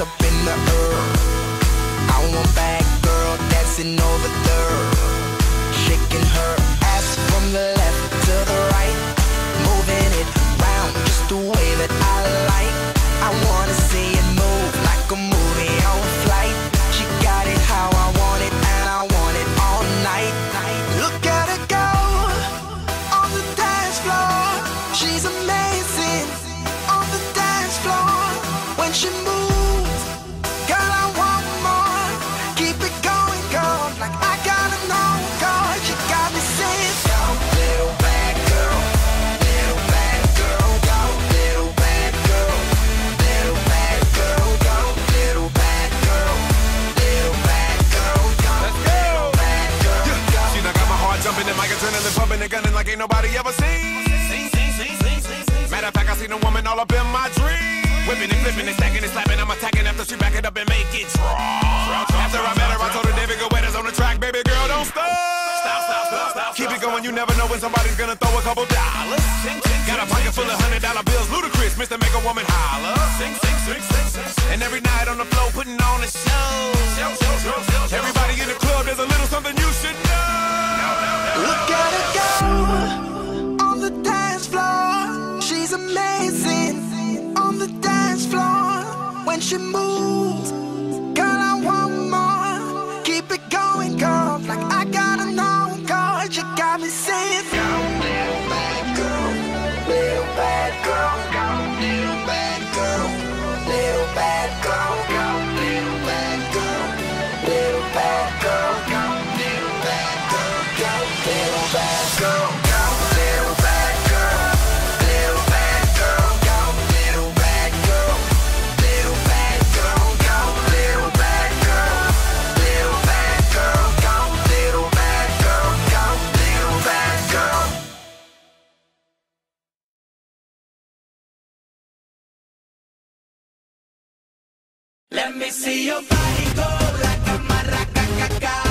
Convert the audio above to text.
up in the air. I want back, girl, dancing on. and gunning like ain't nobody ever seen. Matter of fact, I seen a woman all up in my dream. Whipping and flipping and stacking and slapping. I'm attacking after she back it up and make it drop. After I met her, I told her David Guetta's on the track. Baby girl, don't stop. Stop. Keep it going, you never know when somebody's gonna throw a couple dollars. Got a pocket full of hundred dollar bills, Ludacris, Mr. Make a Woman holler. And every night on the floor, putting you move. Let me see your body go like a maraca,